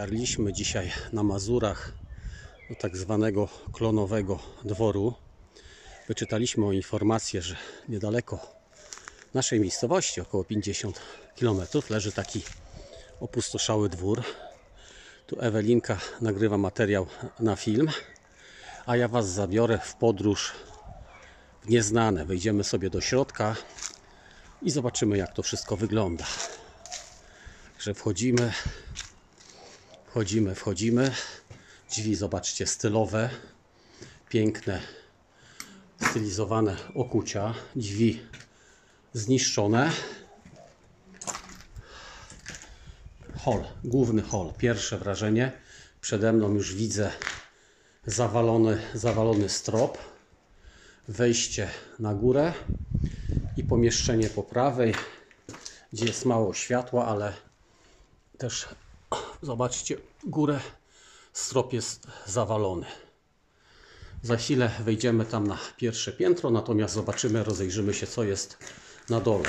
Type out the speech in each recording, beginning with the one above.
Dotarliśmy dzisiaj na Mazurach do tak zwanego klonowego dworu. Wyczytaliśmy o informację, że niedaleko naszej miejscowości, około 50 km, leży taki opustoszały dwór. Tu Ewelinka nagrywa materiał na film, a ja Was zabiorę w podróż w nieznane. Wejdziemy sobie do środka i zobaczymy, jak to wszystko wygląda. Że wchodzimy, wchodzimy, wchodzimy. Drzwi, zobaczcie, stylowe, piękne, stylizowane okucia. Drzwi zniszczone. Hol, główny hol. Pierwsze wrażenie. Przede mną już widzę zawalony, zawalony strop. Wejście na górę i pomieszczenie po prawej, gdzie jest mało światła, ale też zobaczcie górę. Strop jest zawalony. Za chwilę wejdziemy tam na pierwsze piętro, natomiast zobaczymy, rozejrzymy się, co jest na dole.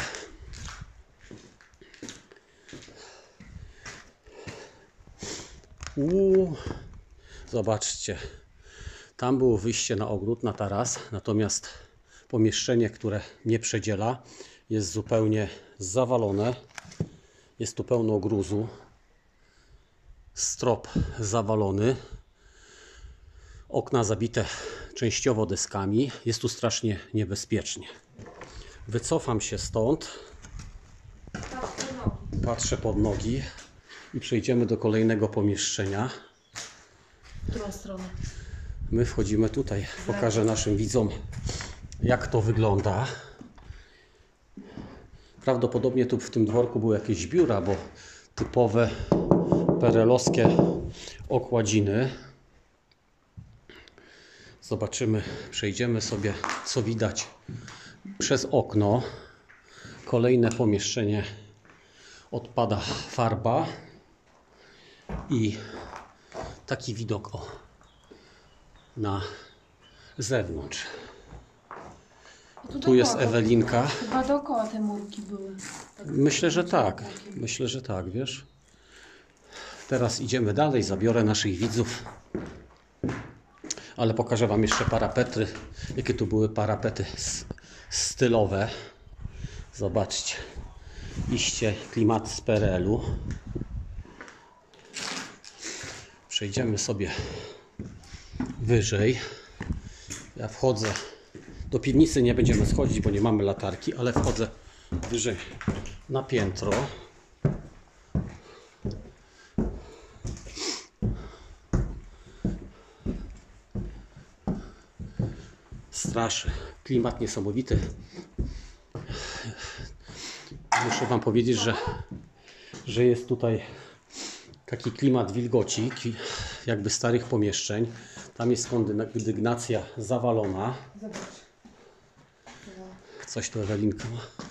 Uuu, zobaczcie. Tam było wyjście na ogród, na taras, natomiast pomieszczenie, które nie przedziela, jest zupełnie zawalone. Jest tu pełno gruzu. Strop zawalony. Okna zabite częściowo deskami. Jest tu strasznie niebezpiecznie. Wycofam się stąd. Patrzę pod nogi i przejdziemy do kolejnego pomieszczenia. W którą stronę? My wchodzimy tutaj. Pokażę naszym widzom, jak to wygląda. Prawdopodobnie tu w tym dworku były jakieś biura, bo typowe perelowskie okładziny. Zobaczymy, przejdziemy sobie, co widać przez okno. Kolejne pomieszczenie odpada farba i taki widok o, na zewnątrz. Tu jest Ewelinka. Chyba dookoła te murki były. Tak, Myślę, że tak. Myślę, że tak, wiesz. Teraz idziemy dalej, zabiorę naszych widzów. Ale pokażę Wam jeszcze parapety. Jakie tu były parapety stylowe. Zobaczcie. Iście klimat z PRL-u. Przejdziemy sobie wyżej. Ja wchodzę. Do piwnicy nie będziemy schodzić, bo nie mamy latarki, ale wchodzę wyżej na piętro. Straszy. Klimat niesamowity. Muszę Wam powiedzieć, że, że jest tutaj taki klimat wilgoci, jakby starych pomieszczeń. Tam jest kondygnacja zawalona. Coś tu Ewelinka ma.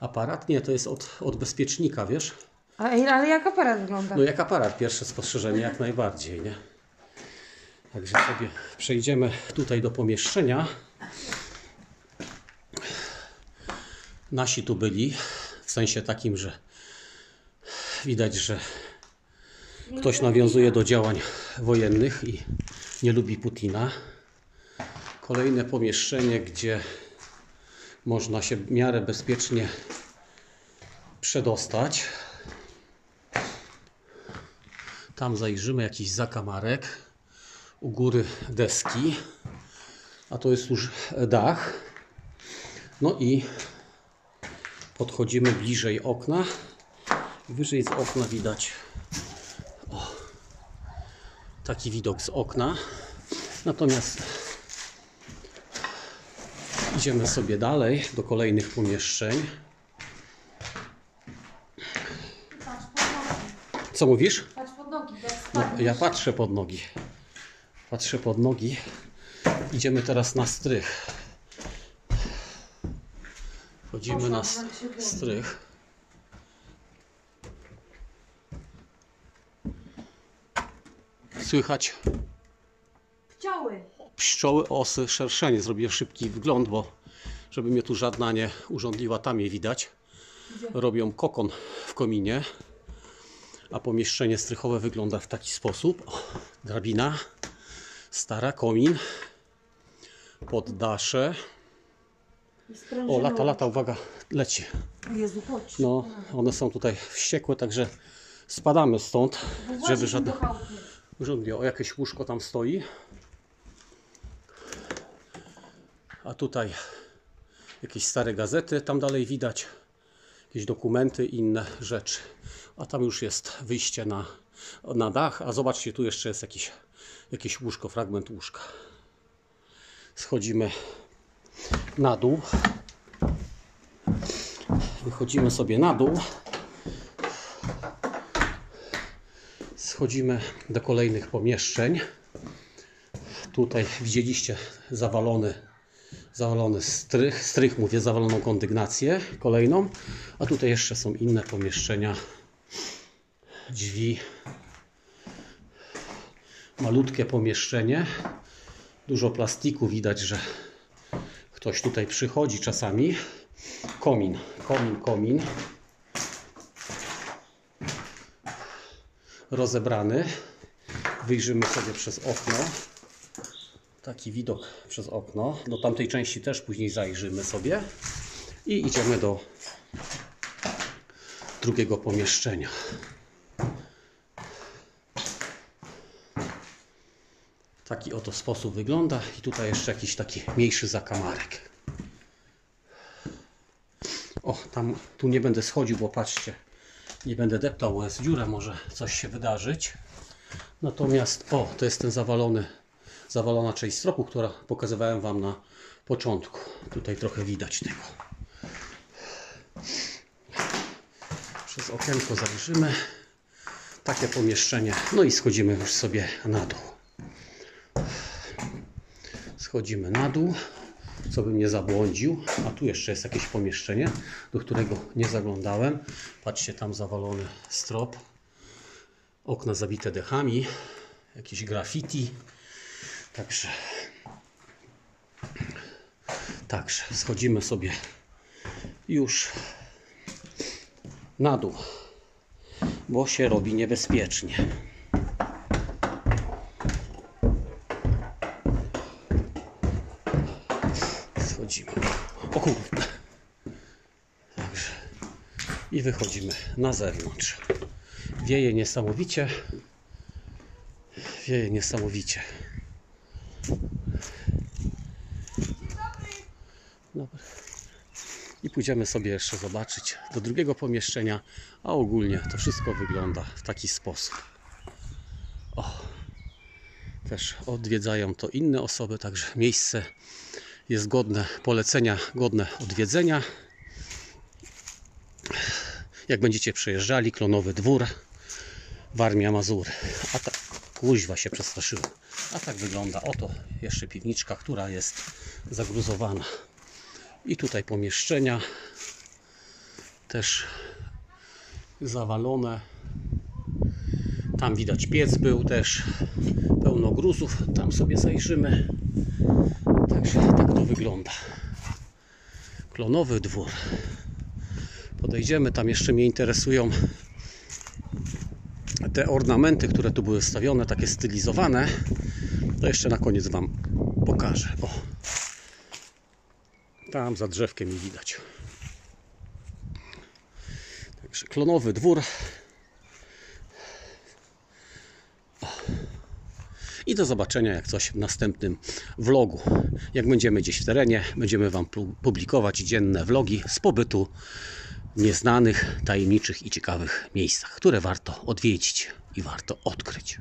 Aparat? Nie, to jest od, od bezpiecznika, wiesz? A, ale jak aparat wygląda? No jak aparat, pierwsze spostrzeżenie jak najbardziej, nie? Także sobie przejdziemy tutaj do pomieszczenia. Nasi tu byli, w sensie takim, że widać, że ktoś nawiązuje do działań wojennych i nie lubi Putina. Kolejne pomieszczenie, gdzie można się w miarę bezpiecznie przedostać. Tam zajrzymy jakiś zakamarek. U góry deski. A to jest już dach. No i podchodzimy bliżej okna. Wyżej z okna widać o, taki widok z okna. Natomiast idziemy sobie dalej do kolejnych pomieszczeń. Co mówisz? Patrz pod nogi. Jak No, ja patrzę pod nogi. Patrzę pod nogi. Idziemy teraz na strych. Wchodzimy na strych. Słychać Pszczoły. pszczoły, osy, szerszenie. Zrobię szybki wgląd, bo żeby mnie tu żadna nie urządliła, tam je widać. Robią kokon w kominie. A pomieszczenie strychowe wygląda w taki sposób. O, drabina, stara komin, poddasze. O, lata, lata, uwaga, leci. Jezu, chodź. No, one są tutaj wściekłe, także spadamy stąd, żeby żadne... Żądnie, o jakieś łóżko tam stoi. A tutaj jakieś stare gazety, tam dalej widać. Jakieś dokumenty, inne rzeczy. A tam już jest wyjście na, na dach. A zobaczcie, tu jeszcze jest jakiś, jakieś łóżko, fragment łóżka. Schodzimy na dół. Wychodzimy sobie na dół. Schodzimy do kolejnych pomieszczeń. Tutaj widzieliście zawalony, zawalony strych, strych mówię, zawaloną kondygnację kolejną. A tutaj jeszcze są inne pomieszczenia. Drzwi. Malutkie pomieszczenie. Dużo plastiku, widać, że ktoś tutaj przychodzi czasami. Komin, komin, komin. rozebrany. Wyjrzymy sobie przez okno. Taki widok przez okno. Do tamtej części też później zajrzymy sobie. I idziemy do drugiego pomieszczenia. Taki oto sposób wygląda. I tutaj jeszcze jakiś taki mniejszy zakamarek. O, tam tu nie będę schodził, bo patrzcie, nie będę deptał, bo jest dziura, może coś się wydarzyć. Natomiast, o, to jest ten zawalony, zawalona część stropu, która pokazywałem Wam na początku. Tutaj trochę widać tego. Przez okienko zajrzymy. Takie pomieszczenie. No i schodzimy już sobie na dół. Schodzimy na dół co bym nie zabłądził. A tu jeszcze jest jakieś pomieszczenie, do którego nie zaglądałem. Patrzcie, tam zawalony strop. Okna zabite dechami. Jakieś graffiti. Także Także schodzimy sobie już na dół, bo się robi niebezpiecznie. Schodzimy. O kurde. Także. I wychodzimy na zewnątrz. Wieje niesamowicie. Wieje niesamowicie. Dobra. I pójdziemy sobie jeszcze zobaczyć do drugiego pomieszczenia, a ogólnie to wszystko wygląda w taki sposób. O, też odwiedzają to inne osoby, także miejsce jest godne polecenia, godne odwiedzenia. Jak będziecie przejeżdżali, klonowy dwór, Warmia Mazury. A tak, kuźwa się przestraszyłem. A tak wygląda. Oto jeszcze piwniczka, która jest zagruzowana. I tutaj pomieszczenia też zawalone. Tam widać piec był też pełno gruzów. Tam sobie zajrzymy. Także tak to wygląda. Klonowy dwór. Podejdziemy, tam jeszcze mnie interesują te ornamenty, które tu były stawione, takie stylizowane. To jeszcze na koniec Wam pokażę. O. Tam za drzewkiem mi widać. Także klonowy dwór. I do zobaczenia jak coś w następnym vlogu. Jak będziemy gdzieś w terenie, będziemy Wam pu- publikować dzienne vlogi z pobytu w nieznanych, tajemniczych i ciekawych miejscach, które warto odwiedzić i warto odkryć.